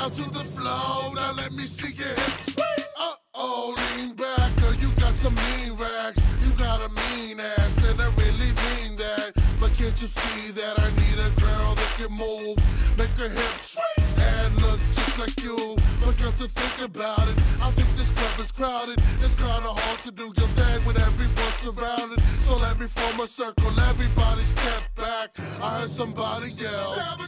Down to the floor, now let me see your hips. Uh oh, lean back, girl, you got some mean racks. You got a mean ass, and I really mean that. But can't you see that I need a girl that can move, make her hips and look just like you? But come to think about it. I think this club is crowded. It's kinda hard to do your thing when everyone's surrounded. So let me form a circle, everybody step back. I heard somebody yell.